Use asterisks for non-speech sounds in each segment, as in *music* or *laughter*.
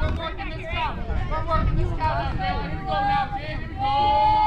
We're working this out. We're working this out. Here we go now, Jay. Here go.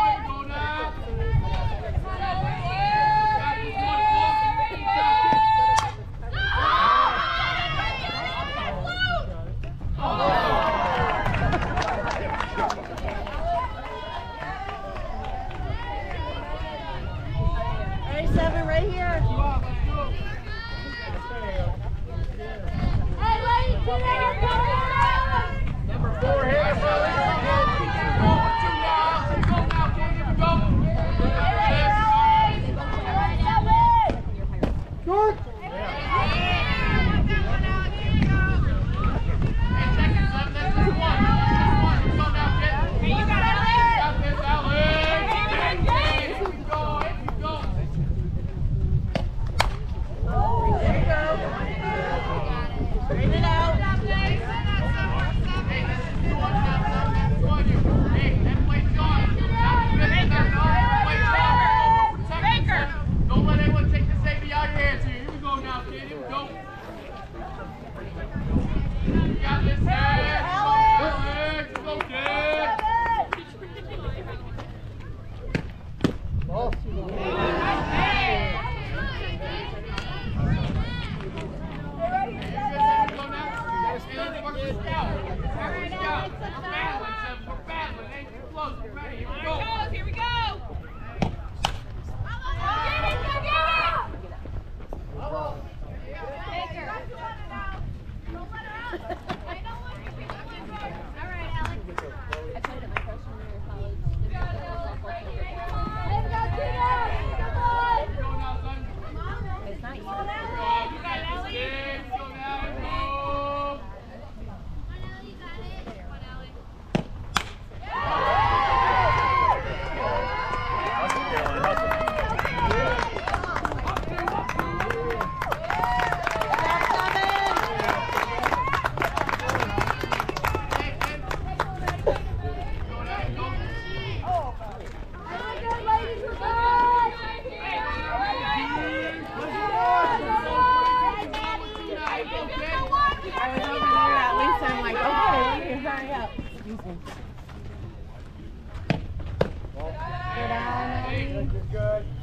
good.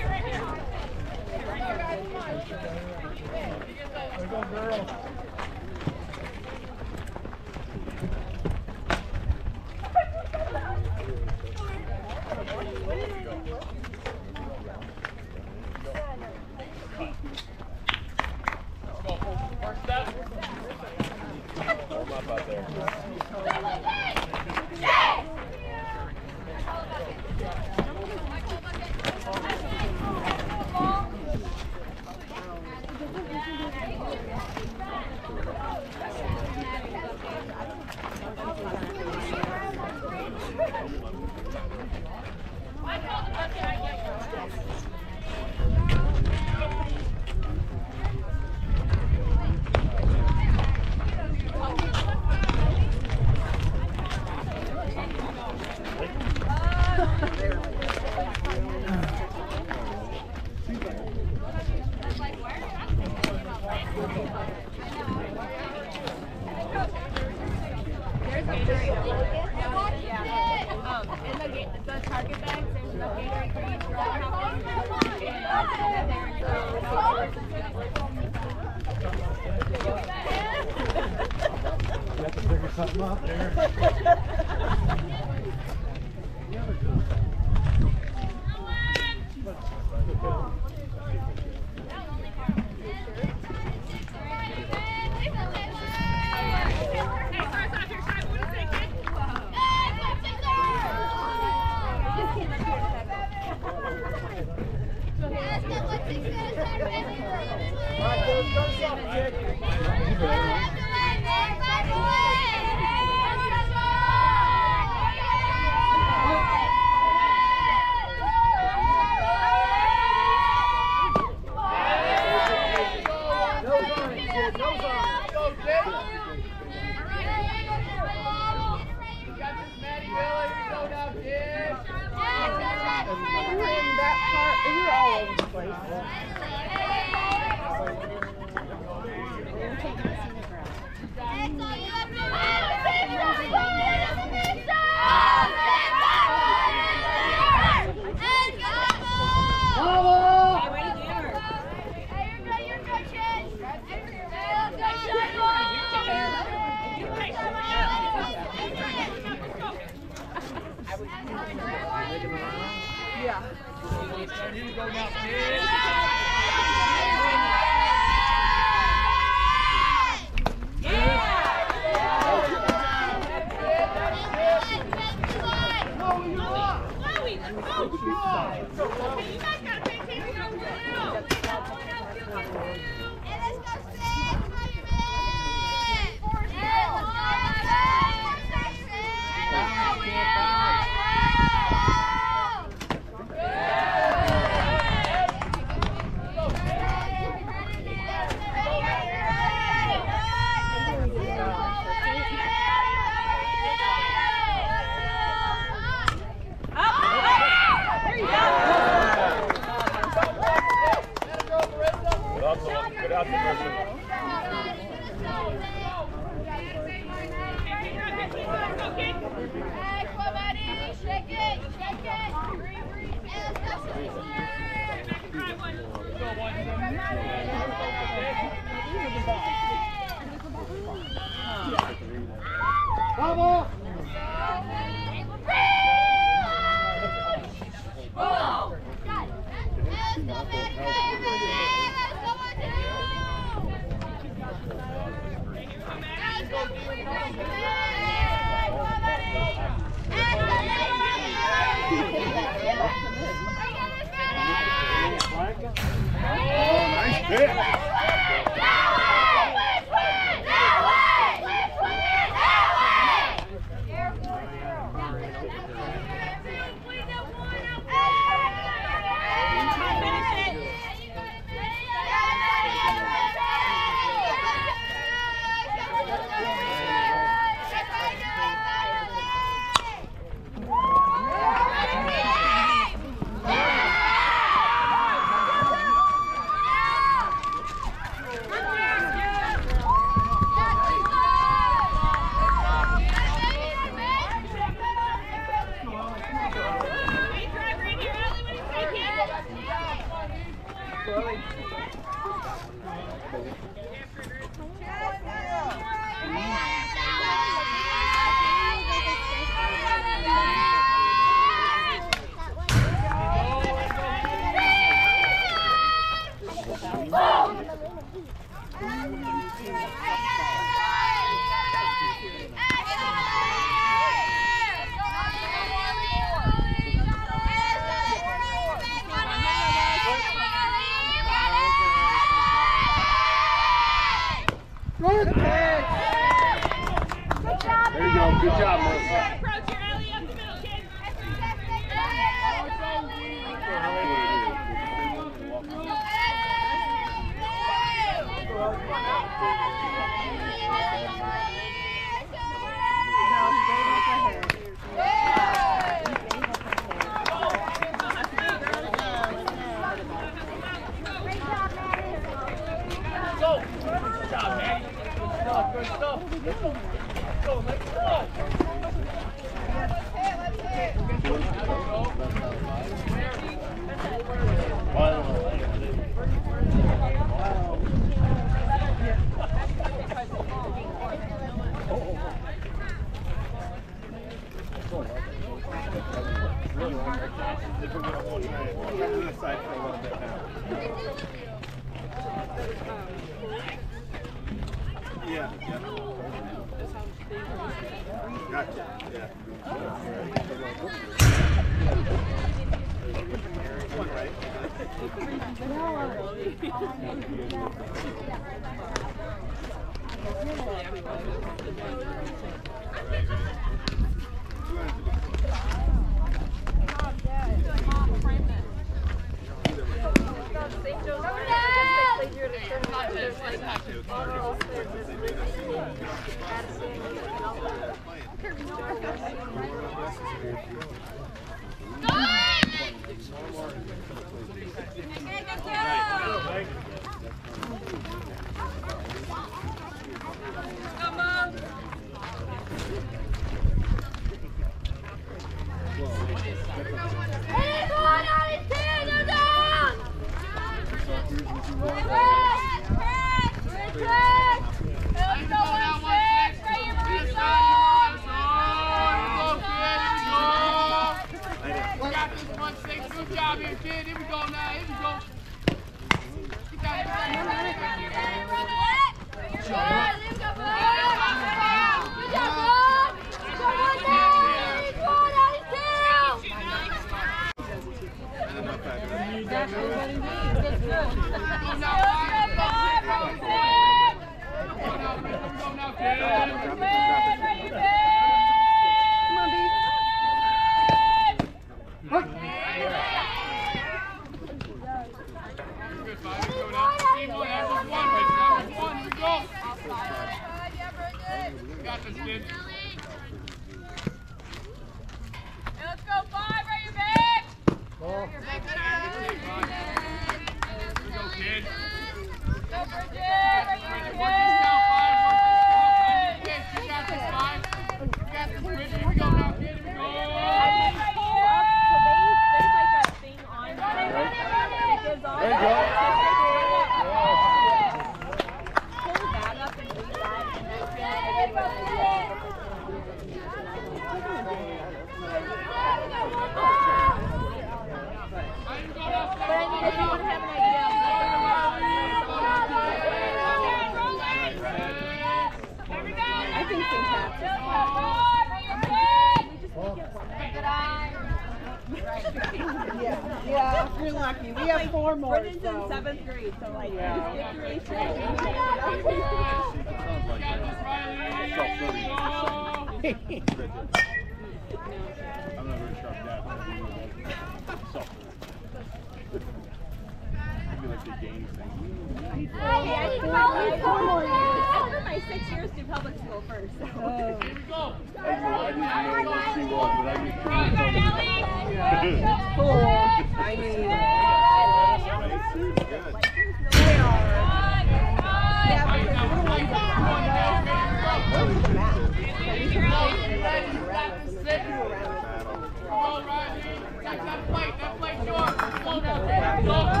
Now,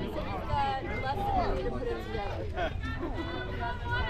He got less than a to put it together. *laughs*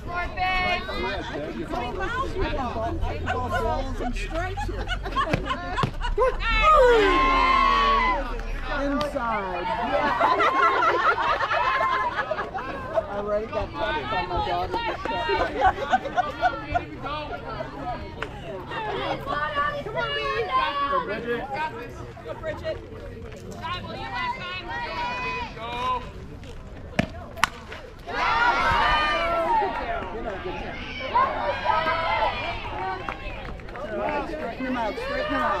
Maybe sport bag. Twenty miles you go. I can go balls and stripes here. Inside. I already got credit by my daughter to shut Go, kid. Here we go. Come on, B. Got this, Bridget. Got this. Go, Bridget. Will you last time? Go. You know, good job. Straighten him out, straighten him out.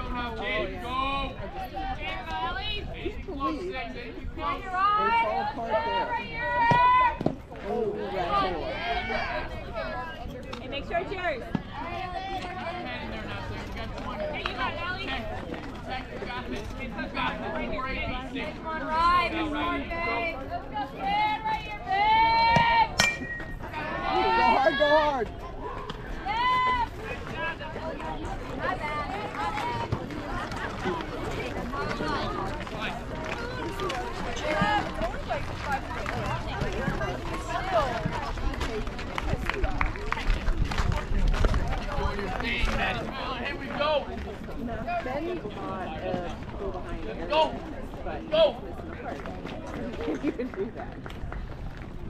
Jaden. Jaden close. They fall apart there. Oh, right And make sure it's yours. Ten in there now, so you got 20. Hey, you got it, Allie. Tech, you got this. You got this. Right here, ABC. Come on, Right, Go, sport Riley. bag. Go. Let's go, kid. Right here, bag. there. Go hard, go hard. My bad. My bad. Doing your thing, Maddie. Come on, here we go. Betty a go behind area, Go. but Go. *laughs* you can do that.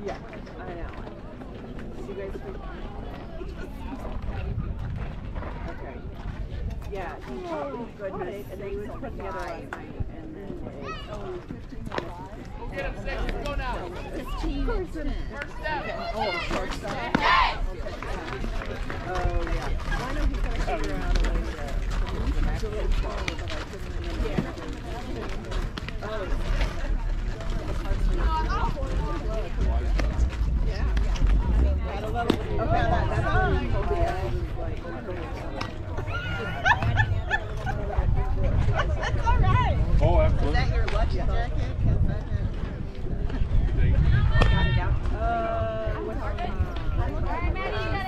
Yeah, I know. You guys can... Okay. Yeah, he told goodness, and they would put together last night, and then they, oh, 15. Go get him, six. Go now. 15 minutes. First step. Oh, first step. Oh, yeah. Well, I know he's gonna figure out a to, to really follow, but I couldn't remember. Oh. Okay, that, that's all you told me. I was like, That's all right. Oh, Is absolutely. that your lucky jacket? 'Cause that had- Got it out. Uh, what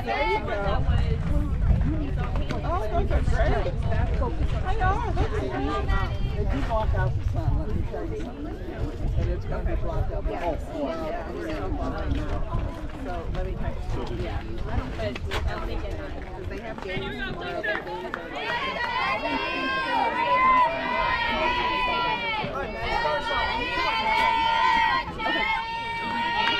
There you go. Oh, those are great. I know, those are great. They do block out the sun, let me tell you something. And it's gonna be blocked out. Yeah, it's gonna block it out. So let me text you. Yeah. But I'm thinking, because they have games tomorrow, they lose and- Second, second, second. Get it in, get it in, get it in.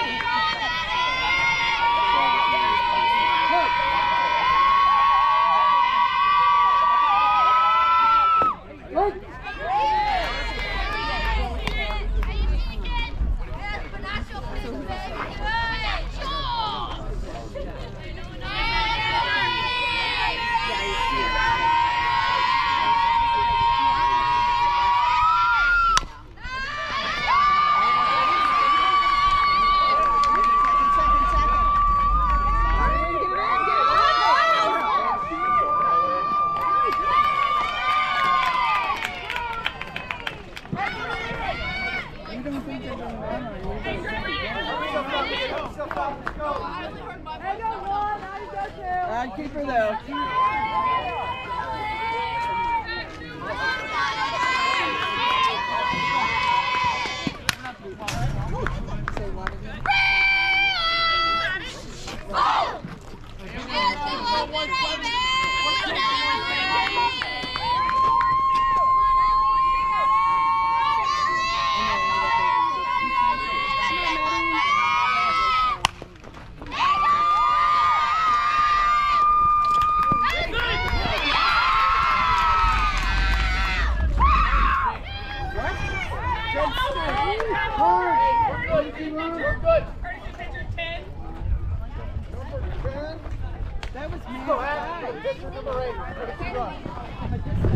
You don't think they're gonna run or you think I'd keep her though. Say what again? We're good. That was Picture number eight.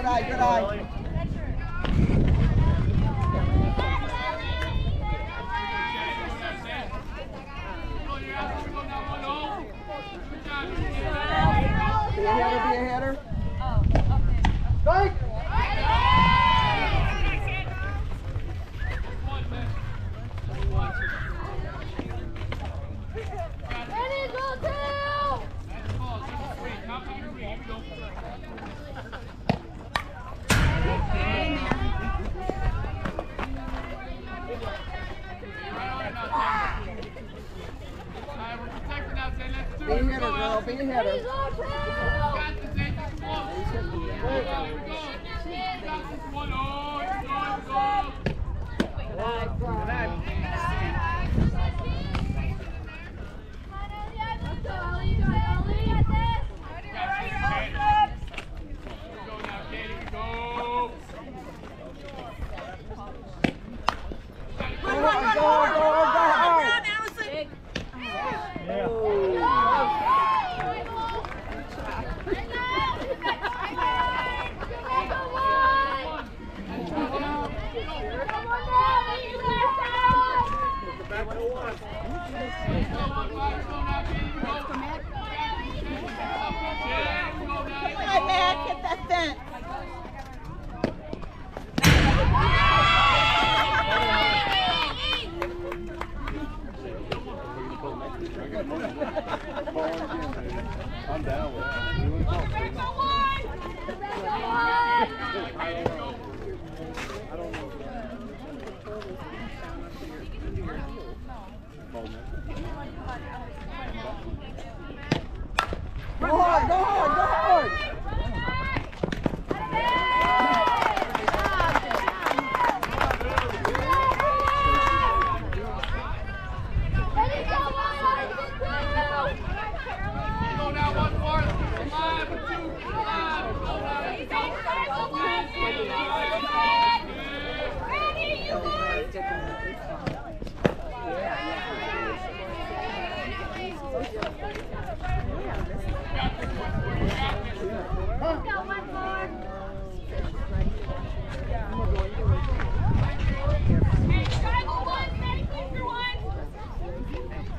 Good eye, good eye. Be a be a header. Well, be headed.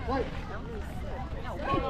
喂，两米四，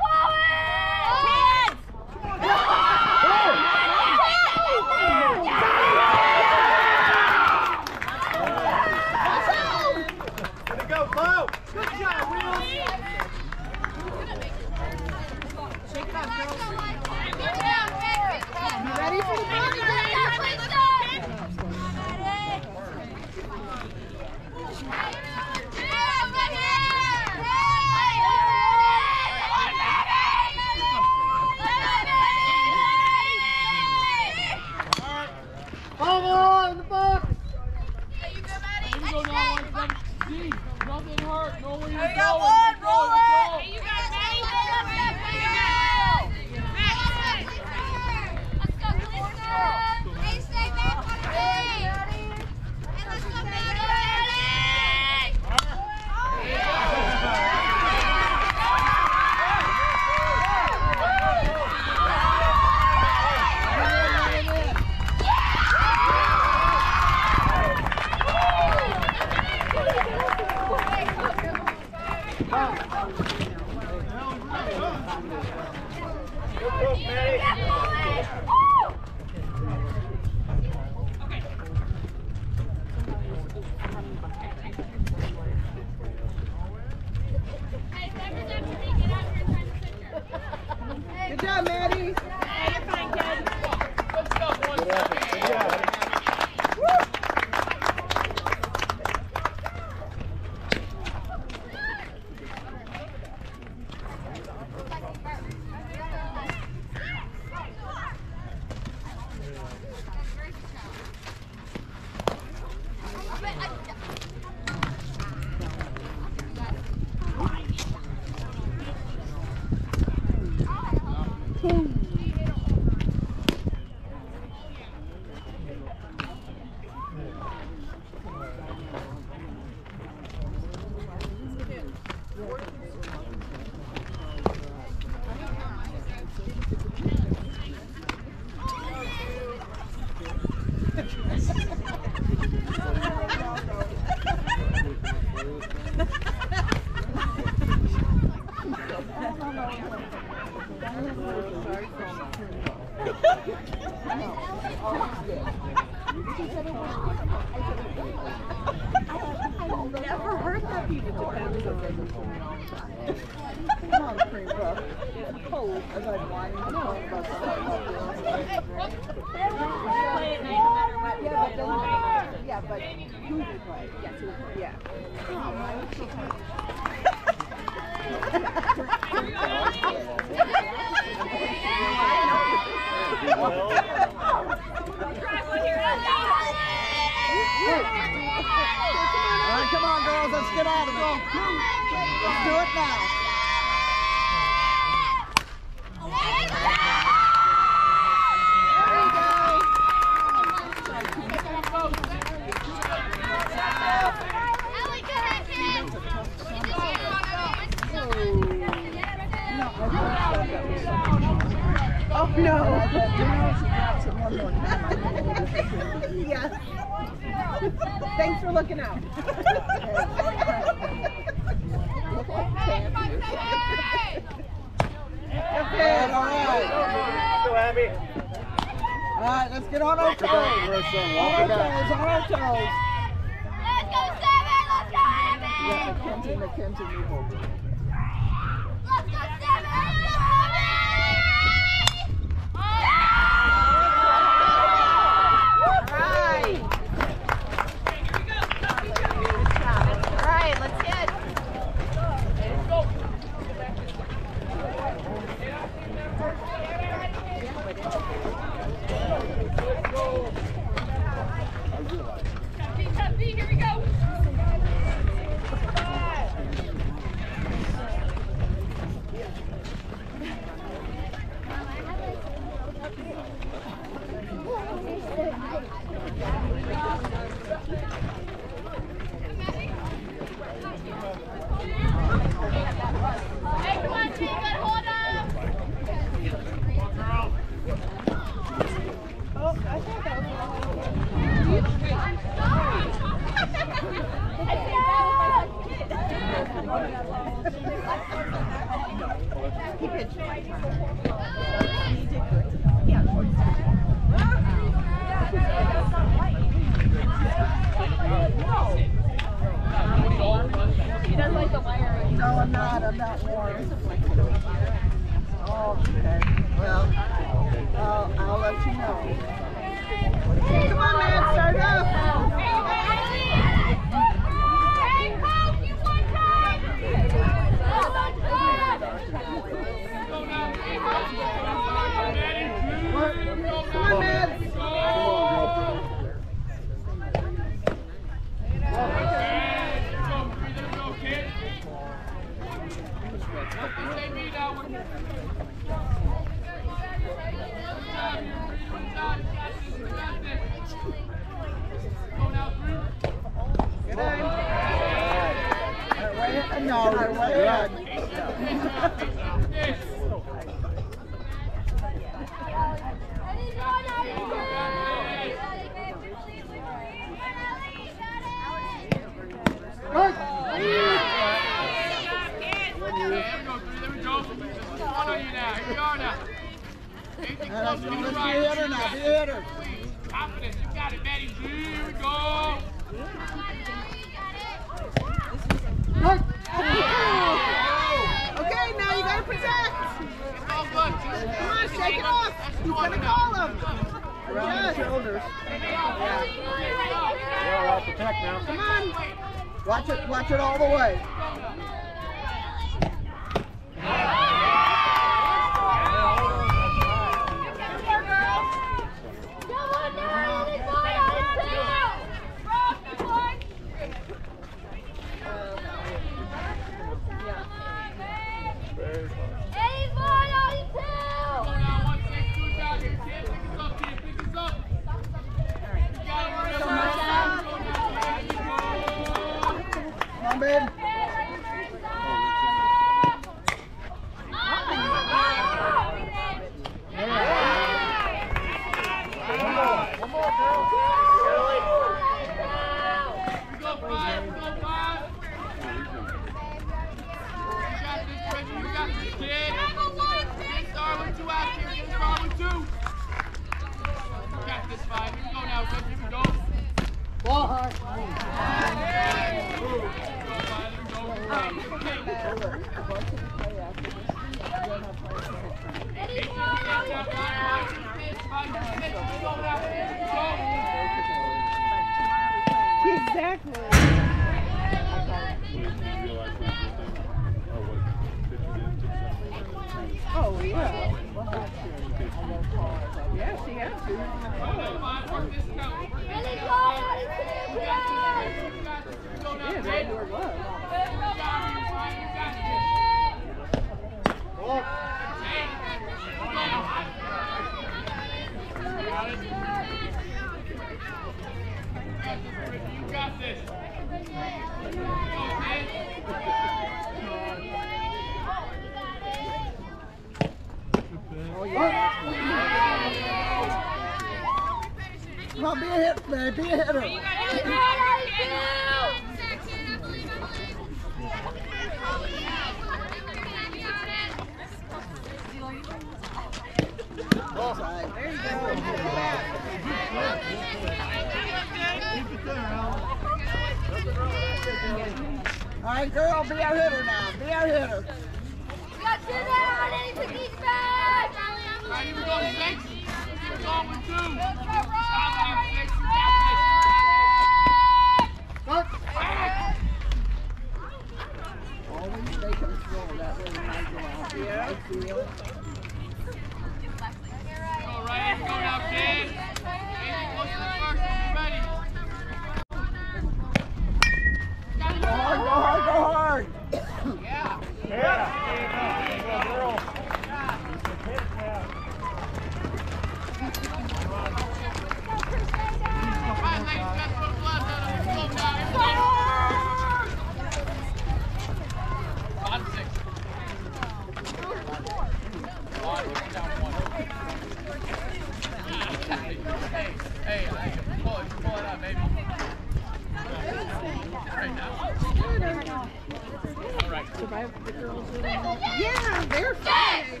Survivor girls. Yeah, they're fine.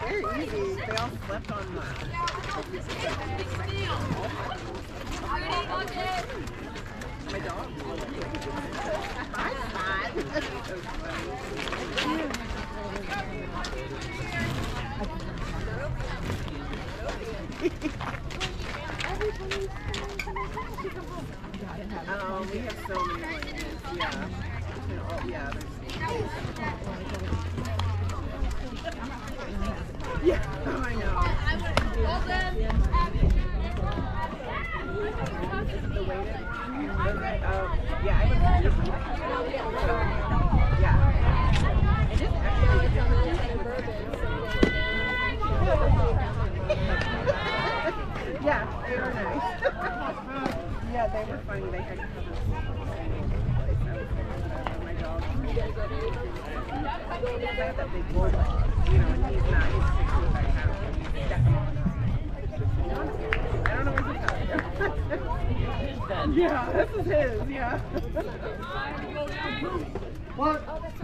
They're easy. They all slept on mine. My dog. *laughs* Everybody's. Oh, we have so many. Yeah. Yeah, yeah, oh, I yeah, yeah, they were funny. They had Yeah, this is his. Yeah. What?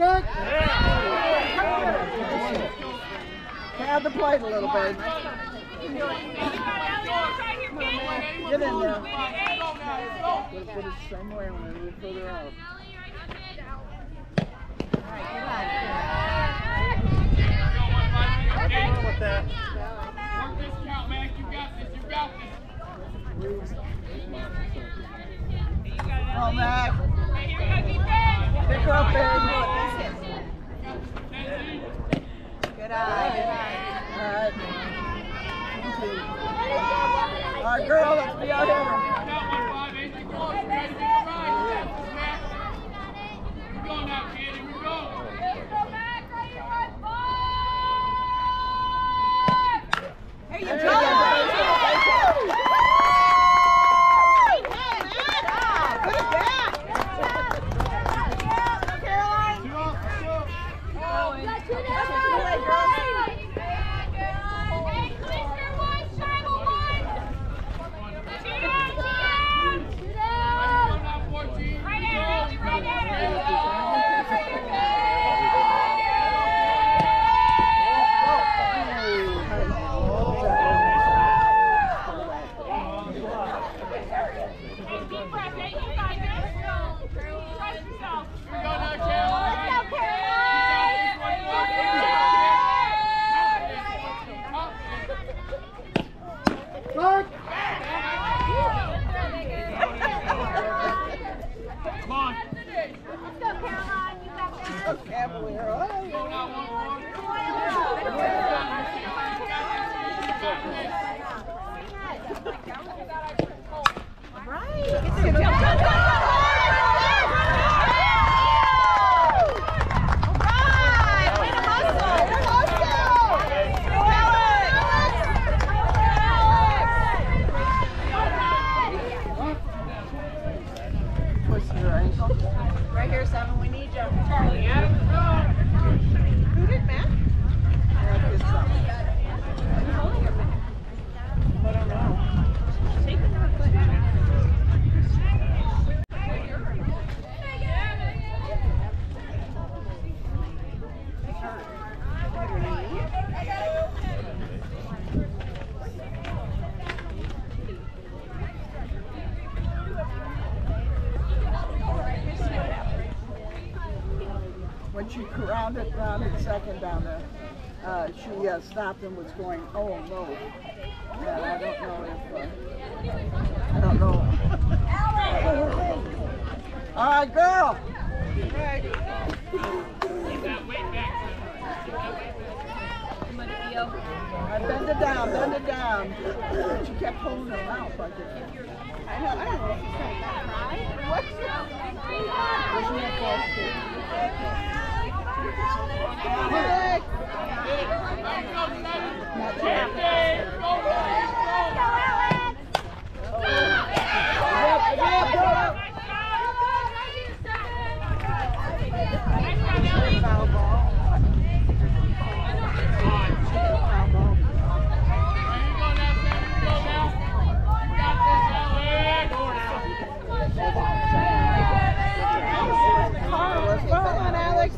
Nick? Pad the plate a little bit. Get in there. Put it somewhere a little further out. Oh, Mac. Pick up and Good eye, good eye. All right, girl, let's be out here. Here you go. She rounded, rounded second down there, uh, she uh, stopped and was going, oh no. Yeah, I don't know if, uh, I don't know. All right, girl. I bend it down, bend it down. She kept pulling her mouth like it. I know, I don't know if she's trying to cry. What's Wasn't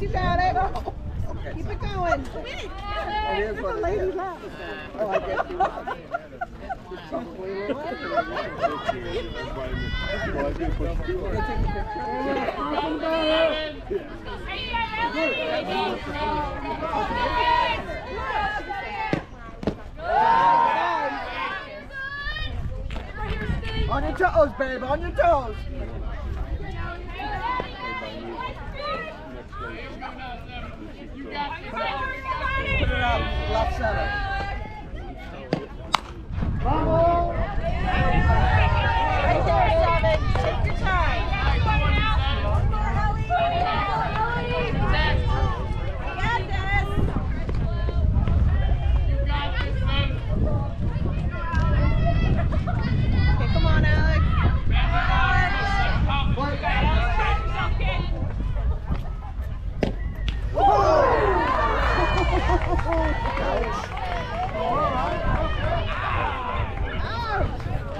you got it. Keep it going. It is what it is. Oh, I guess you are. It's probably a little On your toes, babe, on your toes. Put it up, left center. Right there, seven. Take your time. Okay, come on, Alex.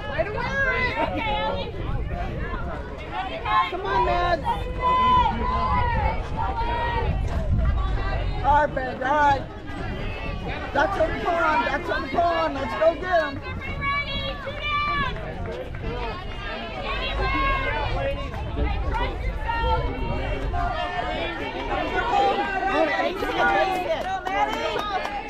Way to wear it. Come on, man. All right, all right. That's on the pond, that's on the pond. Let's go get him. Get